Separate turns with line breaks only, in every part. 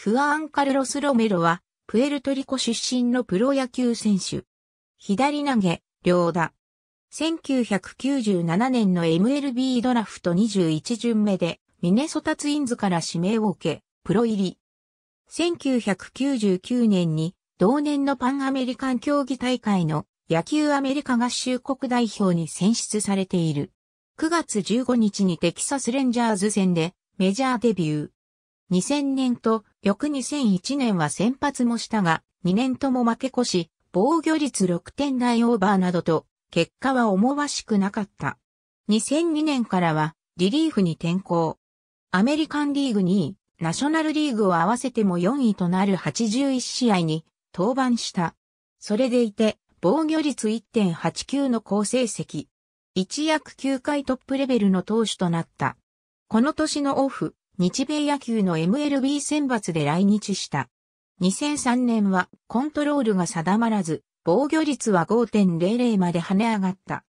フアン・カルロス・ロメロは、プエルトリコ出身のプロ野球選手。左投げ、両打。1997年の MLB ドラフト21巡目で、ミネソタツインズから指名を受け、プロ入り。1999年に、同年のパンアメリカン競技大会の野球アメリカ合衆国代表に選出されている。9月15日にテキサスレンジャーズ戦でメジャーデビュー。2000年と翌2001年は先発もしたが、2年とも負け越し、防御率6点台オーバーなどと、結果は思わしくなかった。2002年からは、リリーフに転向。アメリカンリーグ2位、ナショナルリーグを合わせても4位となる81試合に登板した。それでいて、防御率1.89の好成績。一躍9回トップレベルの投手となった。この年のオフ、日米野球の MLB 選抜で来日した。2003年はコントロールが定まらず、防御率は5.00まで跳ね上がった。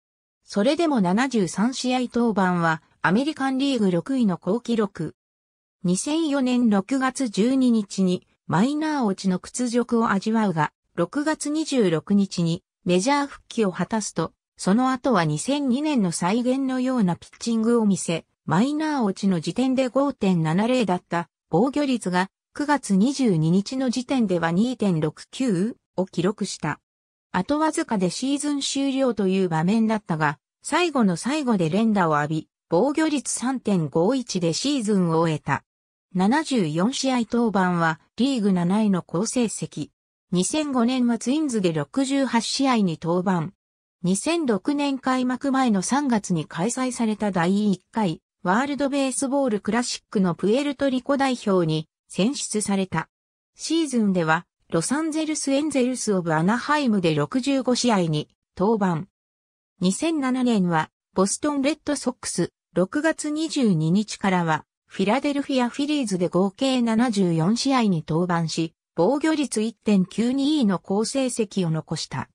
それでも73試合登板はアメリカンリーグ6位の好記録。2004年6月12日にマイナー落ちの屈辱を味わうが、6月26日にメジャー復帰を果たすと、その後は2002年の再現のようなピッチングを見せ、マイナー落ちの時点で5.70だった防御率が9月22日の時点では2.69を記録した。あとわずかでシーズン終了という場面だったが、最後の最後で連打を浴び、防御率3.51でシーズンを終えた。74試合登板はリーグ7位の好成績。2005年はツインズで68試合に登板。2006年開幕前の3月に開催された第1回ワールドベースボールクラシックのプエルトリコ代表に選出された。シーズンではロサンゼルスエンゼルスオブアナハイムで65試合に登板。2007年はボストンレッドソックス6月22日からはフィラデルフィアフィリーズで合計74試合に登板し、防御率1.92の好成績を残した。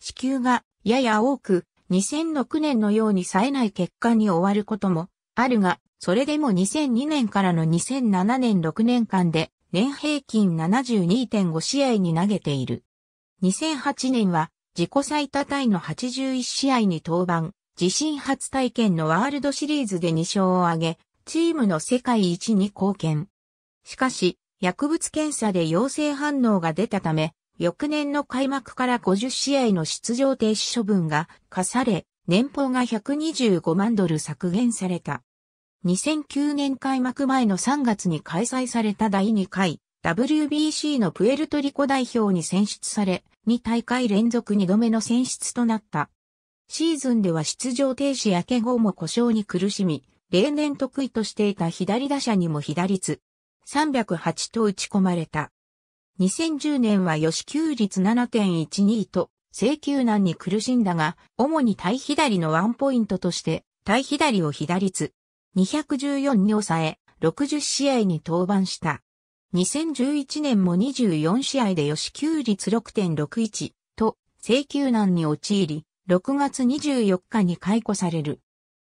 支給がやや多く、2006年のように冴えない結果に終わることもあるが、それでも2002年からの2007年6年間で年平均72.5試合に投げている。2008年は自己最多タイの81試合に登板、自身初体験のワールドシリーズで2勝を挙げ、チームの世界一に貢献。しかし、薬物検査で陽性反応が出たため、翌年の開幕から50試合の出場停止処分が課され、年俸が125万ドル削減された。2009年開幕前の3月に開催された第2回 WBC のプエルトリコ代表に選出され、2大会連続2度目の選出となった。シーズンでは出場停止や怪我も故障に苦しみ、例年得意としていた左打者にも被打率308と打ち込まれた。2010年は吉球率7.12と請求難に苦しんだが、主に対左のワンポイントとして、対左を被打率214に抑え、60試合に登板した。2011年も24試合で吉球率6.61と請求難に陥り、6月24日に解雇される。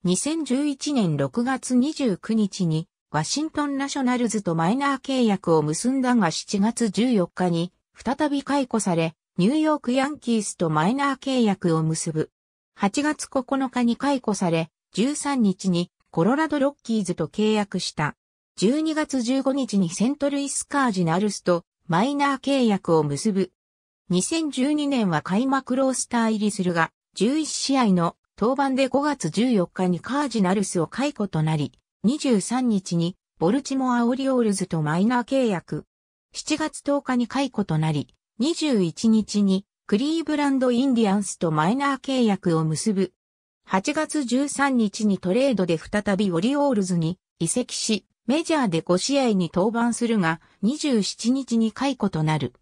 2011年6月29日にワシントンナショナルズとマイナー契約を結んだが7月14日に再び解雇され、ニューヨークヤンキースとマイナー契約を結ぶ。8月9日に解雇され、13日にコロラドロッキーズと契約した。12月15日にセントルイスカージナルスとマイナー契約を結ぶ。2012年は開幕ロースター入りするが、11試合の登板で5月14日にカージナルスを解雇となり、23日にボルチモアオリオールズとマイナー契約。7月10日に解雇となり、21日にクリーブランドインディアンスとマイナー契約を結ぶ。8月13日にトレードで再びオリオールズに移籍し、メジャーで5試合に登板するが、27日に解雇となる。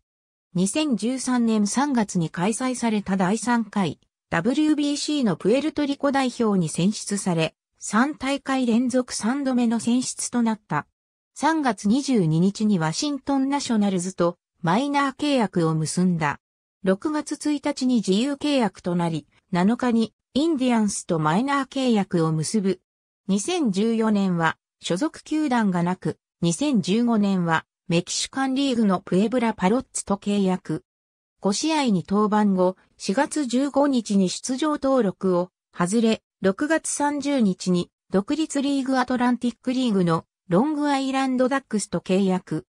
2013年3月に開催された第3回 WBC のプエルトリコ代表に選出され、3大会連続3度目の選出となった。3月22日にワシントンナショナルズとマイナー契約を結んだ。6月1日に自由契約となり、7日にインディアンスとマイナー契約を結ぶ。2014年は所属球団がなく、2015年はメキシカンリーグのプエブラパロッツと契約。5試合に登板後、4月15日に出場登録を外れ、6月30日に独立リーグアトランティックリーグのロングアイランドダックスと契約。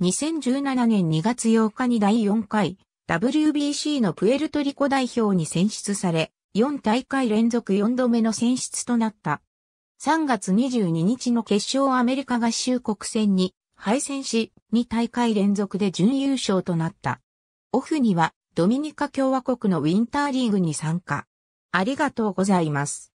2017年2月8日に第4回 WBC のプエルトリコ代表に選出され、4大会連続4度目の選出となった。3月22日の決勝アメリカ合衆国戦に敗戦し、2大会連続で準優勝となった。オフにはドミニカ共和国のウィンターリーグに参加。ありがとうございます。